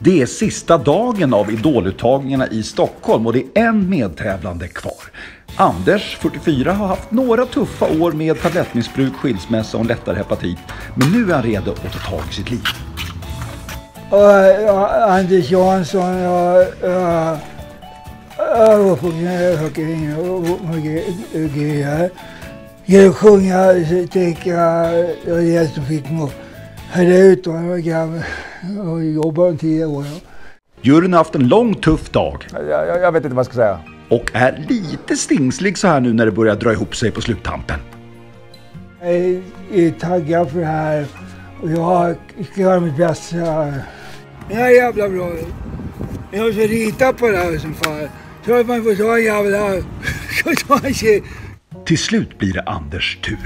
Det är sista dagen av idoluttagningarna i Stockholm och det är en medtävlande kvar. Anders, 44, har haft några tuffa år med tablettmissbruk, skilsmässa och en lättare hepatit. Men nu är han redo att ta tag i sitt liv. Uh, Anders Jansson, jag, var på Gnöhökering och grejer. Jag sjunga, jag det var det som fick mig att höra ut och jag var gammal och jobbade om tio år. Juryn har haft en lång tuff dag Jag, jag, jag vet inte vad jag ska säga. och är lite stingslig så här nu när det börjar dra ihop sig på sluttampen. Jag är, är taggad för det här och jag ska göra mitt bästa. Jag är jävla bra. Jag ska rita på det här som fan. Så att man får ta en jävla... En. Till slut blir det Anders tur.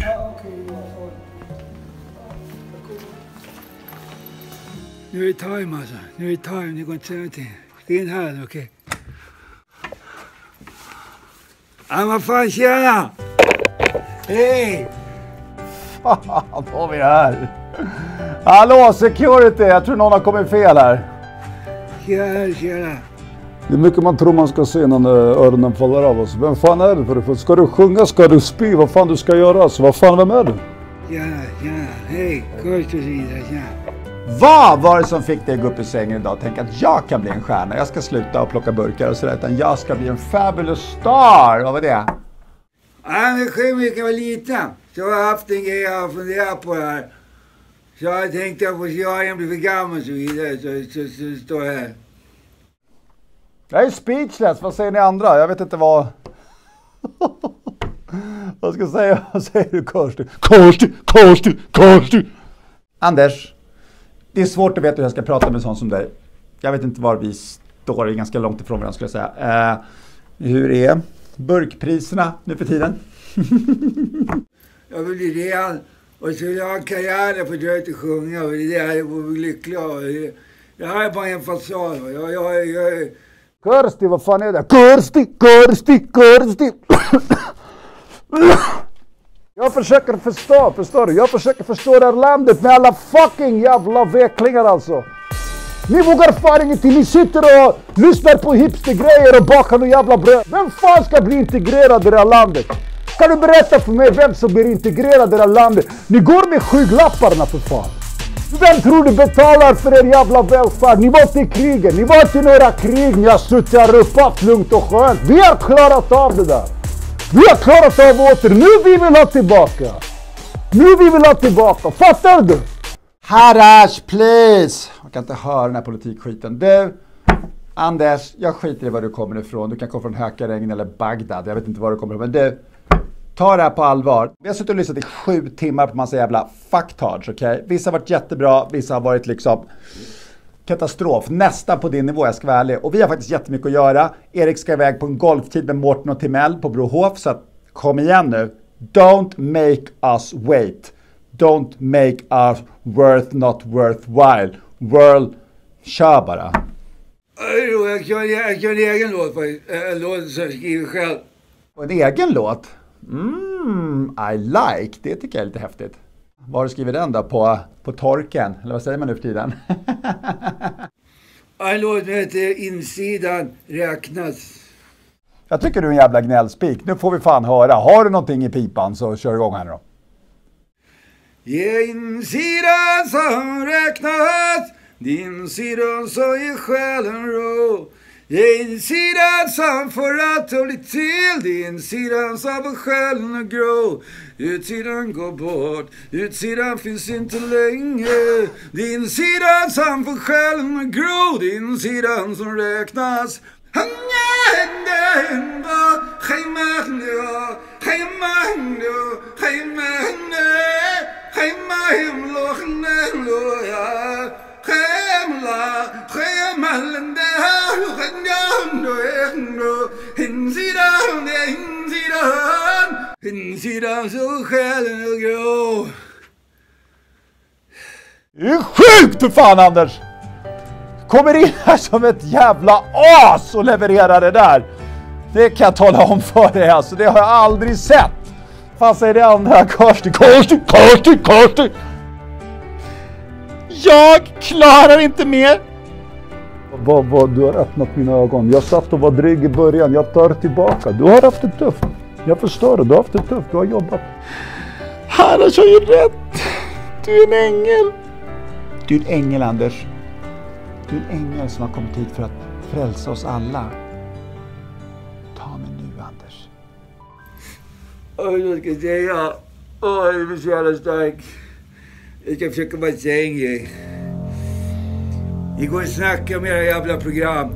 Nu är det time alltså. Nu är det time. Det går inte att säga någonting. Ska in här okej? Ja, vad fan tjena! Hej! Fan, då har vi här. Hallå security, jag tror någon har kommit fel här. Tjena, tjena. Det är mycket man tror man ska se innan öronen faller av oss. Vem fan är du för det? Ska du sjunga? Ska du spy? Vad fan du ska göra? Så vad fan, vem är du? Tjena, tjena. Hej, kors och vidare. Tjena. Vad var det som fick dig att gå upp ur sängen idag och tänka att jag kan bli en stjärna? Jag ska sluta och plocka burkar och sådär, utan jag ska bli en fabulous star. Vad var det? Ja, men själv när jag var liten så har jag haft en grej jag har funderat på här. Så jag tänkte att jag jag blir för gammal och så vidare så, så, så, så står jag här. Jag är speechless. Vad säger ni andra? Jag vet inte vad... vad ska jag säga? Vad säger du Kirsty? Kirsty, Kirsty, Kirsty! Anders, det är svårt att veta hur jag ska prata med en sån som dig. Jag vet inte var vi står, vi är ganska långt ifrån varandra skulle jag säga. Eh, hur är burkpriserna nu för tiden? Jag vill bli ren och så vill jag ha en karriär jag inte sjunga och det är det jag vore lycklig av. Det här är bara en fasad. Jag, jag, jag, Kirsty, vad fan är det? Kirsty, Kirsty, Kirsty! Jag försöker förstå, förstår du? Jag försöker förstå det här landet med alla fucking jävla veklingar alltså. Ni vågar fan ingenting, ni sitter och lyssnar på hipstergrejer och bakar några jävla bröd. Vem fan ska bli integrerad i det här landet? Kan du berätta för mig vem som blir integrerad i det här landet? Ni går med skygglapparna för fan. Vem tror du betalar för er jävla välfärd? Ni var inte i krigen, ni var inte i några krig, ni har suttit här uppe haft lugnt och skönt. Vi har klarat av det där. Vi har klarat av åter, nu vi vill ha tillbaka. Nu vi vill ha tillbaka, fattar du? Harash, please! Jag kan inte höra den här politikskiten. Du, Anders, jag skiter i var du kommer ifrån. Du kan komma från Hökarängen eller Bagdad. Jag vet inte var du kommer ifrån. Men du, ta det här på allvar. Vi har suttit och lyssnat i sju timmar på massa jävla fucktards, okej? Vissa har varit jättebra, vissa har varit liksom katastrof. Nästan på din nivå, jag ska vara ärlig. Och vi har faktiskt jättemycket att göra. Erik ska iväg på en golftid med Mårten och Timell på Brohof. Så att, kom igen nu. Don't make us wait. Don't make us worth not worthwhile. World, kör bara. Jo, jag kör, jag kör en egen låt faktiskt. En låt som jag skriver själv. En egen låt? Mm, I like. Det tycker jag är lite häftigt. Var har du skrivit den då? På, på torken? Eller vad säger man nu för tiden? En låt som heter Insidan räknas. jag tycker du är en jävla gnällspik. Nu får vi fan höra. Har du någonting i pipan så kör igång här nu då. Ge insidan som räknas, din sidan som ger själen ro. Ge insidan som får allt att bli till, Det är insidan som får själen att gro. Utsidan går bort, utsidan finns inte längre. Din insidan som får själen att gro, din insidan som räknas. Insidan så själen och grå Det är sjukt för fan Anders! Kommer in här som ett jävla as och levererar det där. Det kan jag tala om för dig alltså, det har jag aldrig sett. Fan säger det andra? Kirsty, Kirsty, Kirsty, Kirsty! Jag klarar inte mer. Vad, vad, du har öppnat mina ögon. Jag satt och var dryg i början. Jag tar tillbaka. Du har haft det tufft. Jag förstår det. Du har haft det tufft. Du har jobbat. Anders har ju rätt! Du är en ängel! Du är en ängel, Anders. Du är en ängel som har kommit hit för att frälsa oss alla. Ta mig nu, Anders. Oj, vad ska jag säga? Åh, jag blir så jävla stark. Jag ska försöka bara säga en grej. Igår snackade om era jävla program.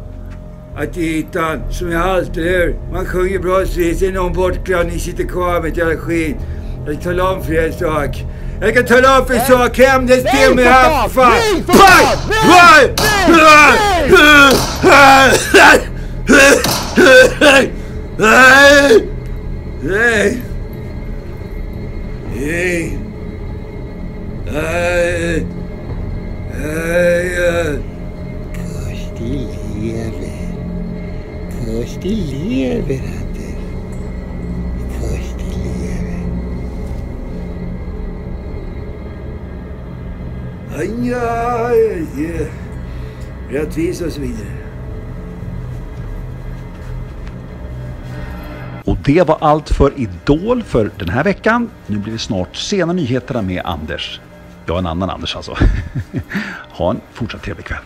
Att ni hittar, som jag alltid hör. Man sjunger bra så är någon bortglömd. Ni sitter kvar med ett jävla skit. Jag ska tala om för er en sak. Jag kan tala om för er en sak. Hämnden till mig här för fan. Nej, Fuck! fan! Nej! Nej! Nej! Nej! Lever, Anders. Kursti lever. Aj, aj, aj. Rättvisa och så vidare. Och det var allt för Idol för den här veckan. Nu blir det snart sena nyheterna med Anders. Ja, en annan Anders alltså. ha en fortsatt trevlig kväll.